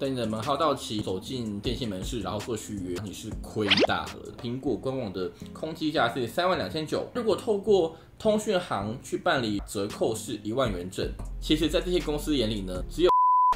等你的门号到期，走进电信门市，然后做续约，你是亏大了。苹果官网的空机价是三万两千九，如果透过通讯行去办理折扣是一万元整。其实，在这些公司眼里呢，只有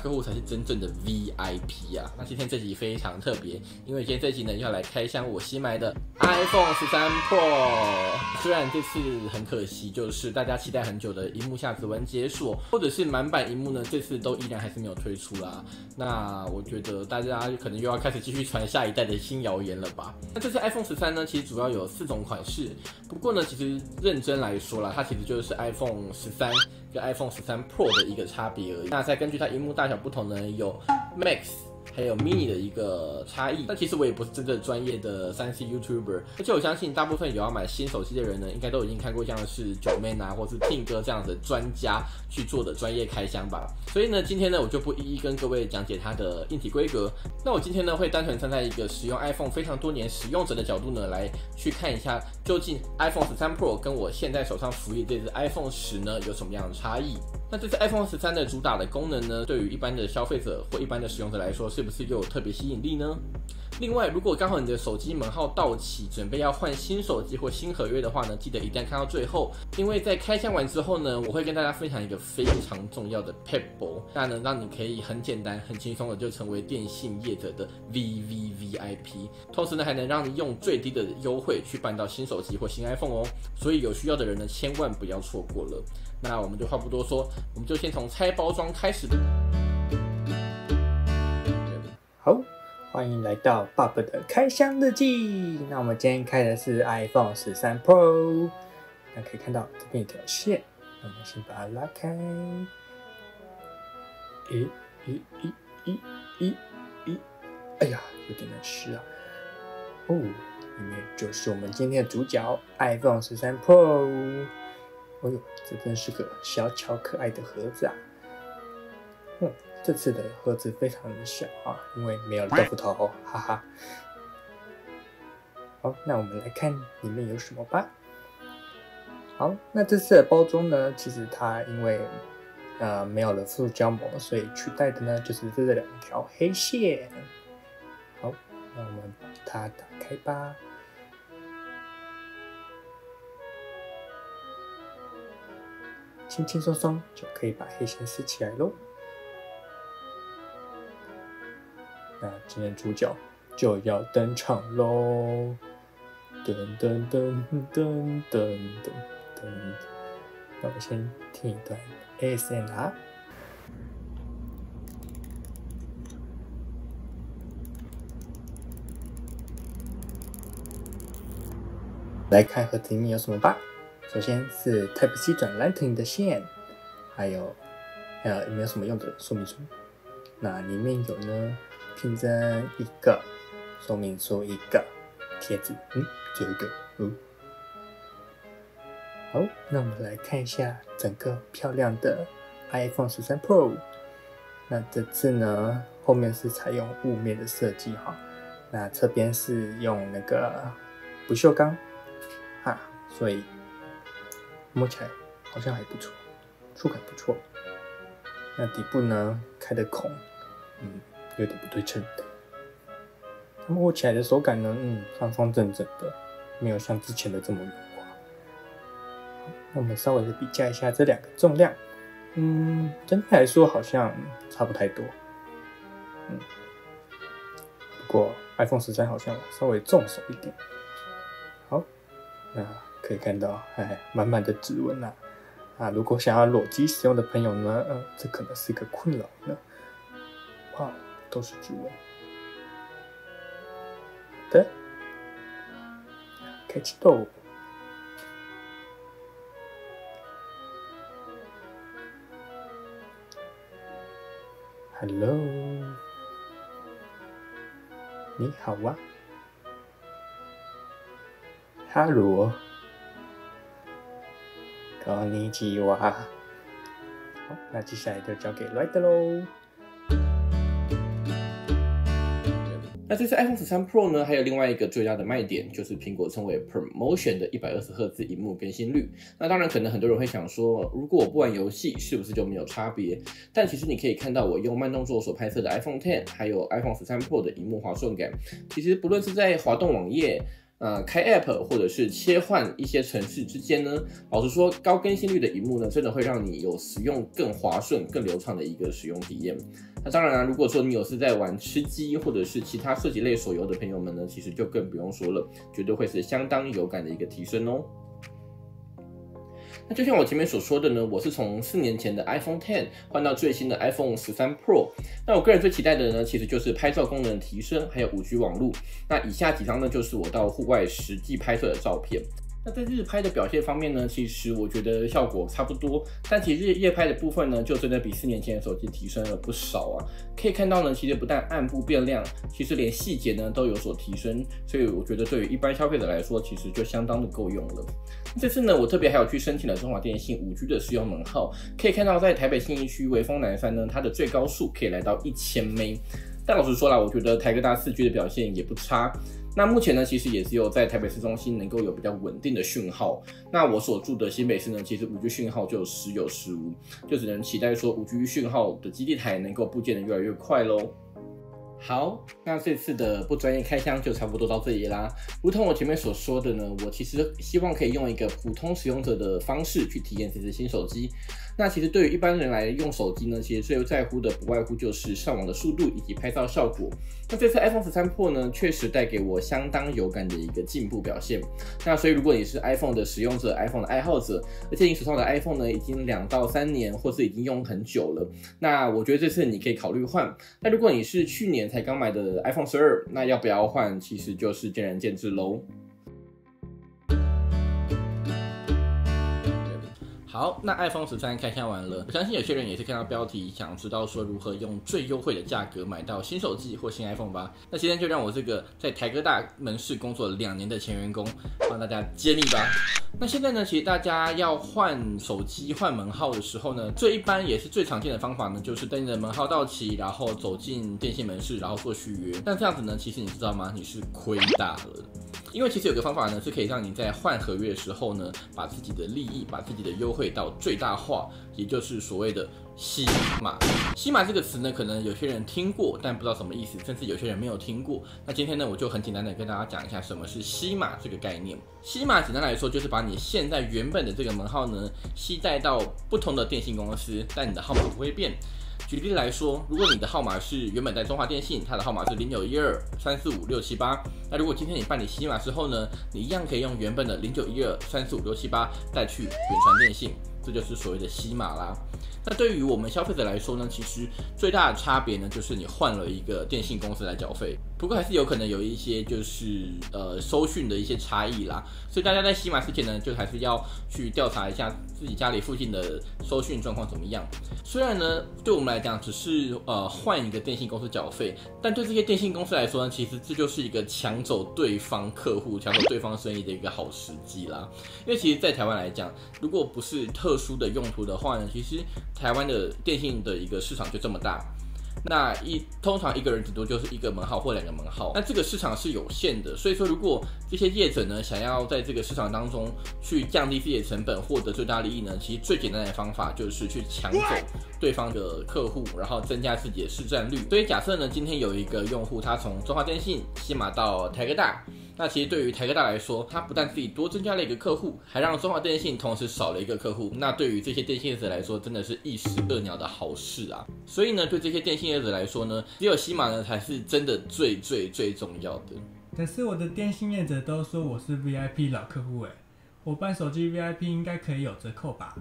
客户才是真正的 VIP 啊！那今天这集非常特别，因为今天这集呢要来开箱我新买的 iPhone 十三 Pro。虽然这次很可惜，就是大家期待很久的荧幕下指纹解锁，或者是满版荧幕呢，这次都依然还是没有推出啦。那我觉得大家可能又要开始继续传下一代的新谣言了吧？那这次 iPhone 十三呢，其实主要有四种款式，不过呢，其实认真来说啦，它其实就是 iPhone 十三跟 iPhone 十三 Pro 的一个差别而已。那再根据它荧幕大小不同呢，有 Max。还有 mini 的一个差异，但其实我也不是真正专业的三 C YouTuber，而且我相信大部分有要买新手机的人呢，应该都已经看过像是九妹啊，或是 Ting 哥这样的专家去做的专业开箱吧。所以呢，今天呢，我就不一一跟各位讲解它的硬体规格。那我今天呢，会单纯站在一个使用 iPhone 非常多年使用者的角度呢，来去看一下究竟 iPhone 十三 Pro 跟我现在手上服役这只 iPhone 十呢有什么样的差异。那这次 iPhone 十三的主打的功能呢，对于一般的消费者或一般的使用者来说，是不是又有特别吸引力呢？另外，如果刚好你的手机门号到期，准备要换新手机或新合约的话呢，记得一定要看到最后，因为在开箱完之后呢，我会跟大家分享一个非常重要的 p e p b l e 那能让你可以很简单、很轻松的就成为电信业者的 VVVIP，同时呢，还能让你用最低的优惠去办到新手机或新 iPhone 哦。所以有需要的人呢，千万不要错过了。那我们就话不多说，我们就先从拆包装开始。欢迎来到爸爸的开箱日记。那我们今天开的是 iPhone 十三 Pro，那可以看到这边有条线，那我们先把它拉开。咦咦咦咦咦咦，哎呀，有点难湿啊。哦，里面就是我们今天的主角 iPhone 十三 Pro。哦呦，这真是个小巧可爱的盒子啊！嗯，这次的盒子非常的小啊，因为没有豆腐头，哈哈。好，那我们来看里面有什么吧。好，那这次的包装呢，其实它因为呃没有了塑胶膜，所以取代的呢就是这两条黑线。好，那我们把它打开吧。轻轻松松就可以把黑线撕起来喽。那今天主角就要登场喽！噔噔噔噔噔噔噔。那我先听一段 ASMR。来看盒子里面有什么吧。首先是 Type C 转 Lightning 的线，还有呃有没有什么用的说明书？那里面有呢，拼针一个，说明书一个，贴纸，嗯，就一个，嗯。好，那我们来看一下整个漂亮的 iPhone 十三 Pro。那这次呢，后面是采用雾面的设计哈，那侧边是用那个不锈钢，哈，所以。摸起来好像还不错，触感不错。那底部呢，开的孔，嗯，有点不对称。摸起来的手感呢，嗯，方方正正的，没有像之前的这么圆滑。那我们稍微的比较一下这两个重量，嗯，整体来说好像差不太多。嗯，不过 iPhone 十三好像稍微重手一点。好，那。可以看到，哎，满满的指纹呐！啊，如果想要裸机使用的朋友呢，嗯，这可能是一个困扰呢。哇，都是指纹。好的，开启豆。Hello，你好啊，Hello。こんにちは。好，那接下来就交给 Right 喽。 那这次 iPhone 十三 Pro 呢，还有另外一个最大的卖点，就是苹果称为 Promotion 的一百二十赫兹荧幕更新率。那当然，可能很多人会想说，如果我不玩游戏，是不是就没有差别？但其实你可以看到，我用慢动作所拍摄的 iPhone Ten，还有 iPhone 十三 Pro 的荧幕滑顺感，其实不论是在滑动网页。呃，开 App 或者是切换一些城市之间呢，老实说，高更新率的荧幕呢，真的会让你有使用更滑顺、更流畅的一个使用体验。那当然啊，如果说你有是在玩吃鸡或者是其他射击类手游的朋友们呢，其实就更不用说了，绝对会是相当有感的一个提升哦。那就像我前面所说的呢，我是从四年前的 iPhone Ten 换到最新的 iPhone 十三 Pro。那我个人最期待的呢，其实就是拍照功能提升，还有五 G 网络。那以下几张呢，就是我到户外实际拍摄的照片。那在日拍的表现方面呢，其实我觉得效果差不多，但其实夜拍的部分呢，就真的比四年前的手机提升了不少啊。可以看到呢，其实不但暗部变亮，其实连细节呢都有所提升，所以我觉得对于一般消费者来说，其实就相当的够用了。这次呢，我特别还有去申请了中华电信五 G 的使用门号，可以看到在台北信义区微风南山呢，它的最高速可以来到一千 m 但老实说啦，我觉得台哥大四 G 的表现也不差。那目前呢，其实也只有在台北市中心能够有比较稳定的讯号。那我所住的新北市呢，其实五 G 讯号就时有时无，就只能期待说五 G 讯号的基地台能够部件的越来越快喽。好，那这次的不专业开箱就差不多到这里啦。如同我前面所说的呢，我其实希望可以用一个普通使用者的方式去体验这只新手机。那其实对于一般人来用手机呢，其实最在乎的不外乎就是上网的速度以及拍照效果。那这次 iPhone 十三 Pro 呢，确实带给我相当有感的一个进步表现。那所以如果你是 iPhone 的使用者，iPhone 的爱好者，而且你手上的 iPhone 呢已经两到三年，或是已经用很久了，那我觉得这次你可以考虑换。那如果你是去年才才刚买的 iPhone 十二，那要不要换，其实就是见仁见智喽。好，那 iPhone 十三开箱完了，我相信有些人也是看到标题，想知道说如何用最优惠的价格买到新手机或新 iPhone 吧。那今天就让我这个在台哥大门市工作两年的前员工，帮大家揭秘吧。那现在呢，其实大家要换手机换门号的时候呢，最一般也是最常见的方法呢，就是等你的门号到期，然后走进电信门市，然后做续约。但这样子呢，其实你知道吗？你是亏大了。因为其实有个方法呢，是可以让你在换合约的时候呢，把自己的利益、把自己的优惠到最大化，也就是所谓的吸码。吸码这个词呢，可能有些人听过，但不知道什么意思，甚至有些人没有听过。那今天呢，我就很简单的跟大家讲一下什么是吸码这个概念。吸码简单来说，就是把你现在原本的这个门号呢，吸带到不同的电信公司，但你的号码不会变。举例来说，如果你的号码是原本在中华电信，它的号码是零九一二三四五六七八，那如果今天你办理新码之后呢，你一样可以用原本的零九一二三四五六七八带去远传电信，这就是所谓的新码啦。那对于我们消费者来说呢，其实最大的差别呢，就是你换了一个电信公司来缴费。不过还是有可能有一些就是呃收讯的一些差异啦，所以大家在洗码之前呢，就还是要去调查一下自己家里附近的收讯状况怎么样。虽然呢，对我们来讲只是呃换一个电信公司缴费，但对这些电信公司来说呢，其实这就是一个抢走对方客户、抢走对方生意的一个好时机啦。因为其实，在台湾来讲，如果不是特殊的用途的话呢，其实台湾的电信的一个市场就这么大，那一通常一个人顶多就是一个门号或两个门号，那这个市场是有限的，所以说如果这些业者呢想要在这个市场当中去降低自己的成本，获得最大利益呢，其实最简单的方法就是去抢走对方的客户，然后增加自己的市占率。所以假设呢，今天有一个用户他从中华电信西马到台科大。那其实对于台科大来说，它不但自己多增加了一个客户，还让中华电信同时少了一个客户。那对于这些电信业者来说，真的是一石二鸟的好事啊！所以呢，对这些电信业者来说呢，只有西马呢才是真的最最最重要的。可是我的电信业者都说我是 VIP 老客户哎，我办手机 VIP 应该可以有折扣吧？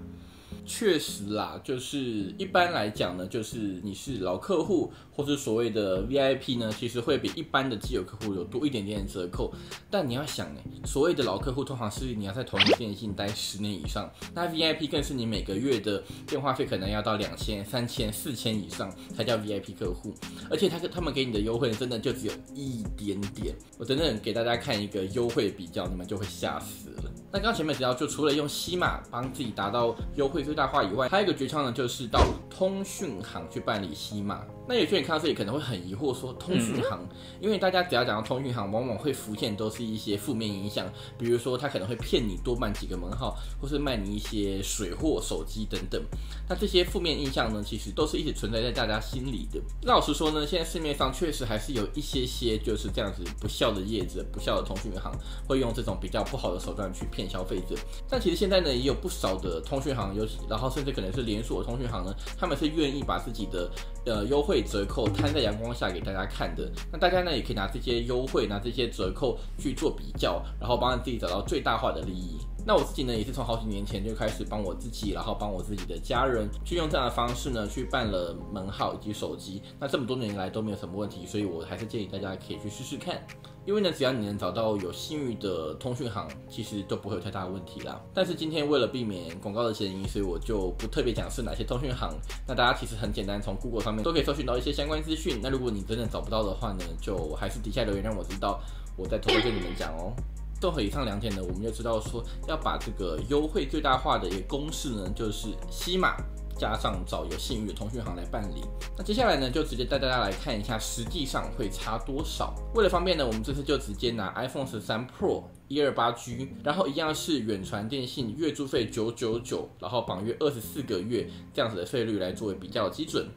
确实啦，就是一般来讲呢，就是你是老客户或是所谓的 VIP 呢，其实会比一般的既有客户有多一点点折扣。但你要想呢，所谓的老客户通常是你要在同一个电信待十年以上，那 VIP 更是你每个月的电话费可能要到两千、三千、四千以上才叫 VIP 客户。而且他他们给你的优惠真的就只有一点点。我等等给大家看一个优惠比较，你们就会吓死了。那刚前面提到，就除了用西马帮自己达到优惠最大化以外，还有一个诀窍呢，就是到通讯行去办理西马。那有些人看到这里可能会很疑惑，说通讯行，因为大家只要讲到通讯行，往往会浮现都是一些负面影响，比如说他可能会骗你多办几个门号，或是卖你一些水货、手机等等。那这些负面印象呢，其实都是一直存在在大家心里的。老实说呢，现在市面上确实还是有一些些就是这样子不孝的业者、不孝的通讯行，会用这种比较不好的手段去骗消费者。但其实现在呢，也有不少的通讯行，尤其然后甚至可能是连锁通讯行呢，他们是愿意把自己的呃优惠折扣摊在阳光下给大家看的。那大家呢，也可以拿这些优惠、拿这些折扣去做比较，然后帮你自己找到最大化的利益。那我自己呢，也是从好几年前就开始帮我自己，然后帮我自己的家人，去用这样的方式呢，去办了门号以及手机。那这么多年来都没有什么问题，所以我还是建议大家可以去试试看。因为呢，只要你能找到有信誉的通讯行，其实都不会有太大的问题啦。但是今天为了避免广告的嫌疑，所以我就不特别讲是哪些通讯行。那大家其实很简单，从 Google 上面都可以搜寻到一些相关资讯。那如果你真的找不到的话呢，就还是底下留言让我知道，我再偷偷跟你们讲哦。综合以上两点呢，我们就知道说要把这个优惠最大化的一个公式呢，就是西马加上找有信誉的通讯行来办理。那接下来呢，就直接带大家来看一下实际上会差多少。为了方便呢，我们这次就直接拿 iPhone 十三 Pro 一二八 G，然后一样是远传电信月租费九九九，然后绑约二十四个月这样子的费率来作为比较基准。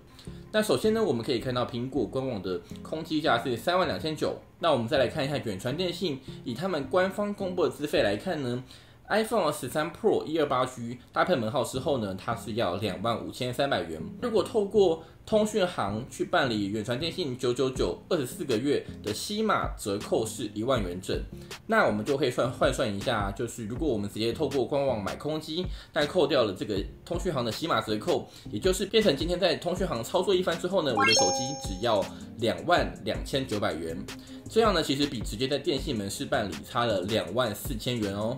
那首先呢，我们可以看到苹果官网的空机价是三万两千九。那我们再来看一下远传电信，以他们官方公布的资费来看呢。iPhone 十三 Pro 一二八 G 搭配门号之后呢，它是要两万五千三百元。如果透过通讯行去办理远传电信九九九二十四个月的西马折扣是一万元整，那我们就可以算换算一下，就是如果我们直接透过官网买空机，但扣掉了这个通讯行的西马折扣，也就是变成今天在通讯行操作一番之后呢，我的手机只要两万两千九百元。这样呢，其实比直接在电信门市办理差了两万四千元哦。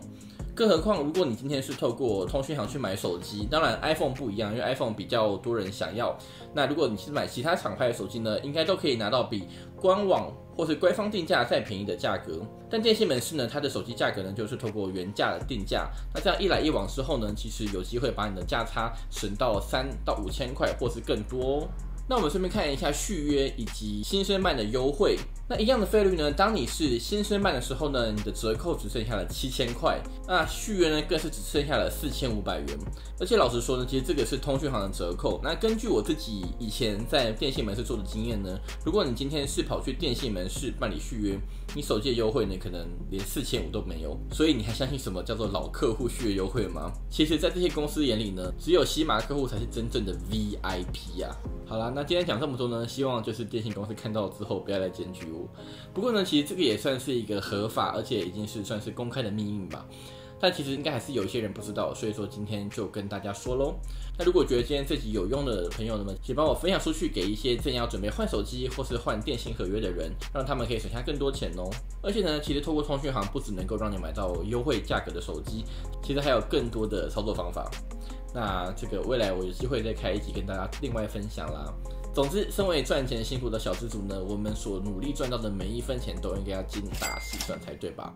更何况，如果你今天是透过通讯行去买手机，当然 iPhone 不一样，因为 iPhone 比较多人想要。那如果你是买其他厂牌的手机呢，应该都可以拿到比官网或是官方定价再便宜的价格。但电信门市呢，它的手机价格呢，就是透过原价的定价。那这样一来一往之后呢，其实有机会把你的价差省到三到五千块，或是更多哦。那我们顺便看一下续约以及新生办的优惠。那一样的费率呢？当你是新生办的时候呢，你的折扣只剩下了七千块，那续约呢更是只剩下了四千五百元。而且老实说呢，其实这个是通讯行的折扣。那根据我自己以前在电信门市做的经验呢，如果你今天是跑去电信门市办理续约，你手机的优惠呢可能连四千五都没有。所以你还相信什么叫做老客户续约优惠吗？其实，在这些公司眼里呢，只有西马客户才是真正的 VIP 啊。好啦，那今天讲这么多呢，希望就是电信公司看到之后不要来检举我。不过呢，其实这个也算是一个合法，而且已经是算是公开的秘密吧。但其实应该还是有一些人不知道，所以说今天就跟大家说喽。那如果觉得今天这集有用的朋友们，请帮我分享出去，给一些正要准备换手机或是换电信合约的人，让他们可以省下更多钱哦。而且呢，其实透过通讯行不只能够让你买到优惠价格的手机，其实还有更多的操作方法。那这个未来我有机会再开一集跟大家另外分享啦。总之，身为赚钱辛苦的小资族呢，我们所努力赚到的每一分钱都应该要精打细算才对吧？